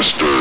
Master.